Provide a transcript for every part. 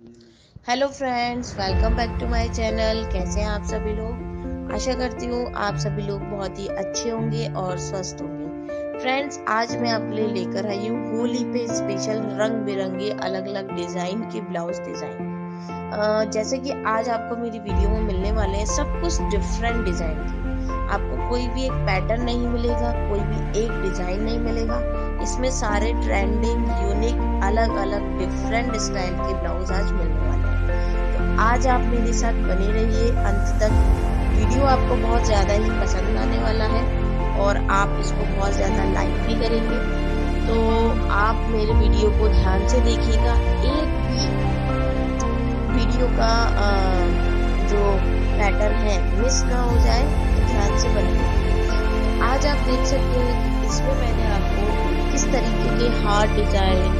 Hello friends welcome back to my channel कैसे हैं आप सभी लोग? आशा करती हूँ आप सभी लोग बहुत ही अच्छे होंगे और स्वस्थ होंगे। फ्रेंड्स आज मैं आप लिए लेकर आई हूँ होली पे स्पेशल रंग बिरंगे अलग अलग डिज़ाइन के ब्लाउज डिज़ाइन जैसे कि आज आपको मेरी वीडियो में मिलने वाले हैं सब कुछ डिफरेंट डिज़ाइन के। आपको कोई भी एक पैटर्न नहीं मिलेगा, कोई भी एक डिज़ाइन नहीं मिलेगा। इसमें सारे ट्रेंडिंग यूनिक अलग अलग डिफरेंट स्टाइल के ब्लाउज आज मिलने वाले हैं। तो आज आप मेरे साथ बने रहिए। अंत तक वीडियो आपको बहुत ज़्यादा ही पसंद आने वाला है और आप इसको बहुत ज़्यादा लाइक भी करेंगे। तो आप मेरे वीडियो को ध्यान से देखिएगा। एक भी वीडियो का जो पैटर्न है मिस ना हो जाए ध्यान से बनिए आज आप देख सकते हैं कि इसमें मैंने आपको किस तरीके के heart design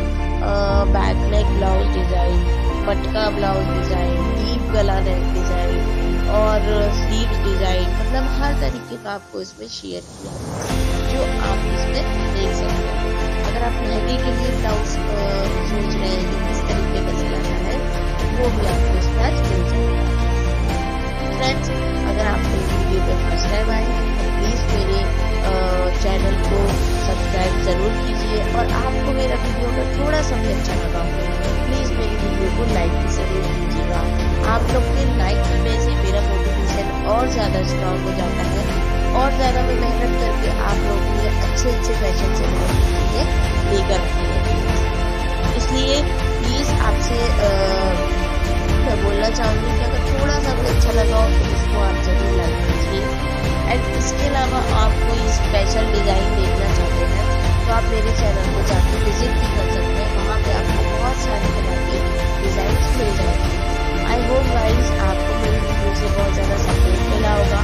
back neck blouse design matka blouse design, deep गला नेक डिज़ाइन और स्लीव डिज़ाइन मतलब हर तरीके का आपको इसमें शेयर किया। ज़रूर कीजिए और आपको मेरा वीडियो अगर थोड़ा सा भी अच्छा लगा हो प्लीज़ मेरी वीडियो को लाइक भी ज़रूर कीजिएगा। आप लोग के लाइक करने से मेरा मोटिवेशन और ज़्यादा स्ट्रांग हो जाता है और ज़्यादा मैं मेहनत करके आप लोगों के लिए अच्छे अच्छे फ़ैशन से लेकर इसलिए प्लीज़ आपसे मैं बोलना चाहूँगी कि अगर मेरे चैनल को जाकर विज़िट भी कर सकते हैं। वहाँ पे आपको बहुत सारे तरह के डिज़ाइन मिल जाएँगे। आई होप गाइस आपको मेरी वीडियो से बहुत ज़्यादा सपोर्ट मिला होगा।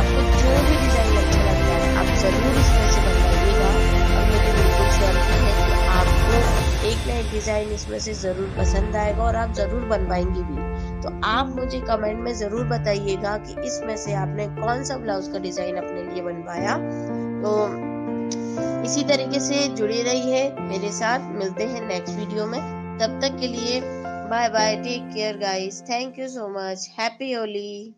आपको जो भी डिज़ाइन अच्छा लगता है, आप ज़रूर इसमें से बनवाइएगा। और मुझे बिल्कुल श्योरिटी है कि आपको एक ना एक डिज़ाइन इसमें से ज़रूर पसंद आएगा और आप ज़रूर बनवाएँगे भी। तो आप मुझे कमेंट में ज़रूर बताइएगा कि इसमें से आपने कौन सा ब्लाउज का डिज़ाइन अपने लिए बनवाया। तो इसी तरीके से जुड़े है मेरे साथ। मिलते हैं नेक्स्ट वीडियो में। तब तक के लिए bye bye take care guys thank you so much happy Holi